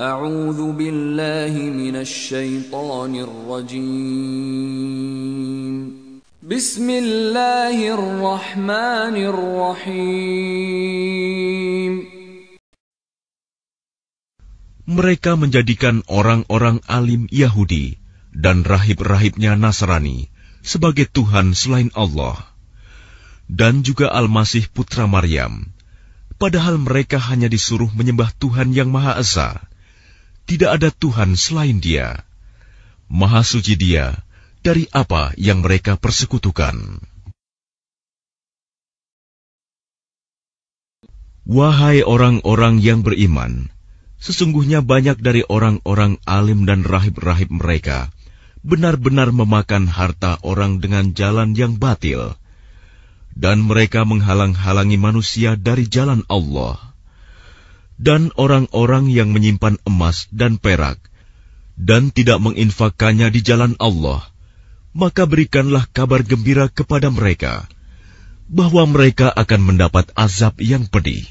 أعوذ بالله من الشيطان الرجيم بسم الله الرحمن الرحيم Mereka menjadikan orang-orang alim Yahudi dan rahib-rahibnya Nasrani sebagai Tuhan selain Allah, dan juga Al-Masih putra Maryam, padahal mereka hanya disuruh menyembah Tuhan yang Maha Esa. Tidak ada Tuhan selain Dia. Maha suci Dia dari apa yang mereka persekutukan. Wahai orang-orang yang beriman, Sesungguhnya banyak dari orang-orang alim dan rahib-rahib mereka benar-benar memakan harta orang dengan jalan yang batil, dan mereka menghalang-halangi manusia dari jalan Allah. Dan orang-orang yang menyimpan emas dan perak dan tidak menginfakkannya di jalan Allah, maka berikanlah kabar gembira kepada mereka bahwa mereka akan mendapat azab yang pedih.